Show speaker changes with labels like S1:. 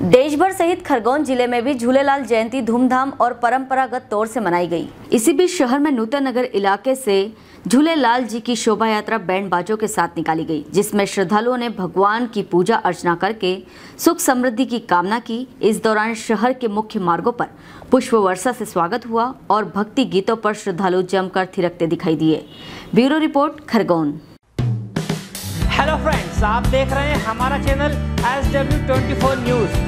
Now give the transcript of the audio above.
S1: देश भर सहित खरगोन ज़िले में भी झूलेलाल जयंती धूमधाम और परंपरागत तौर से मनाई गई। इसी बीच शहर में नूतन नगर इलाके से झूलेलाल जी की शोभा यात्रा बैंड बाजों के साथ निकाली गई, जिसमें श्रद्धालुओं ने भगवान की पूजा अर्चना करके सुख समृद्धि की कामना की। इस दौरान शहर के मुख्य मार्गों पर पुष्प वर्षा से स्वागत हुआ और भक्ति गीतों पर श्रद्धालु जमकर थिरकते दिखाई दिए। Bureau report, Khargone.
S2: Hello friends आप देख रहे हैं हमारा channel S W twenty four news